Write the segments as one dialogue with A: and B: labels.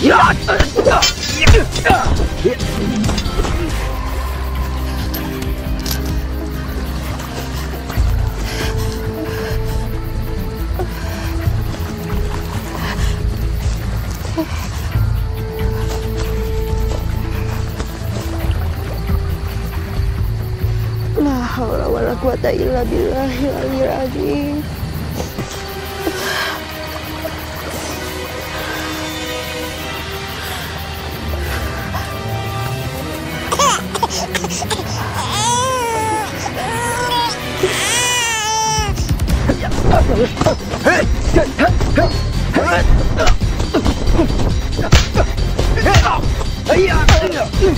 A: La haula wala quwata illa billahil aliyyil azim.
B: 哎，
C: 哎，
D: 哎，哎，哎，哎，哎。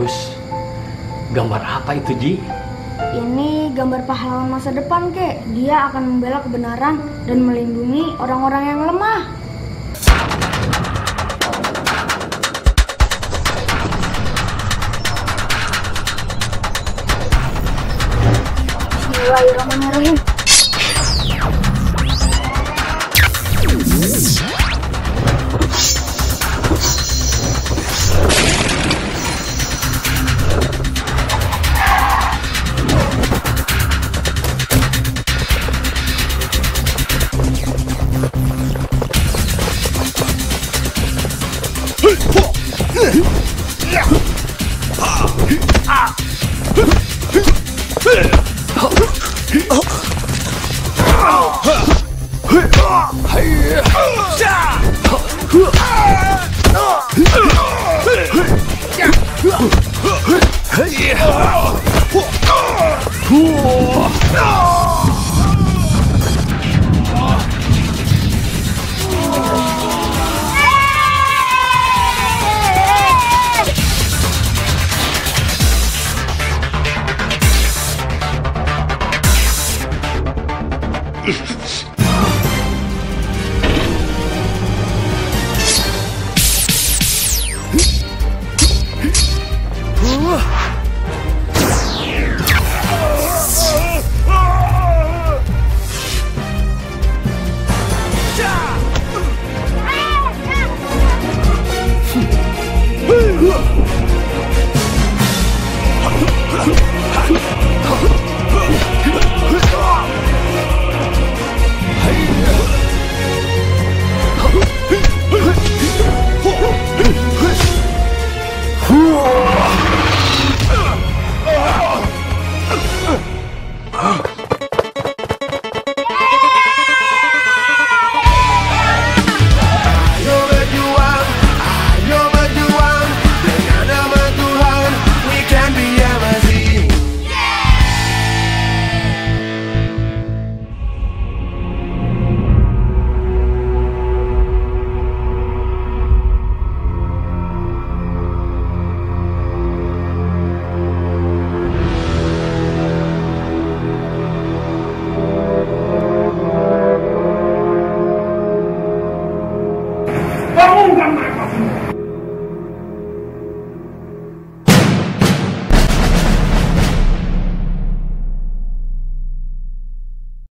D: Bagus. Gambar apa itu, Ji?
B: Ini gambar pahlawan masa depan, kek. Dia akan membela kebenaran dan melindungi orang-orang yang lemah. Bismillahirrahmanirrahim.
C: Cool! No! over my